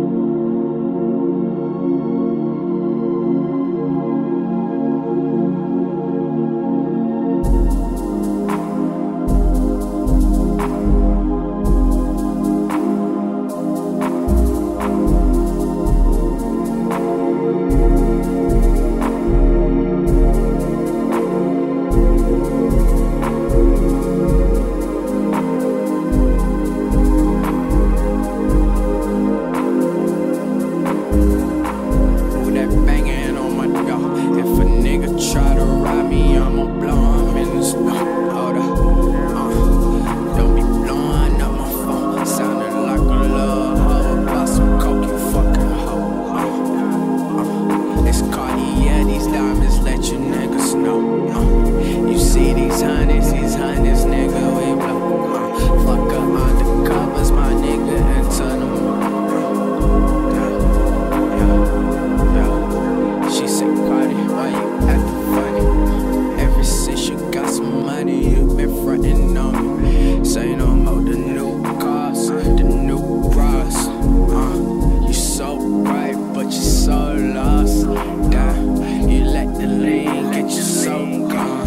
you frontin' on me. Say no more the new cars, the new bras. Uh, you so right, but you so lost. Damn, you let the lean get you so gone.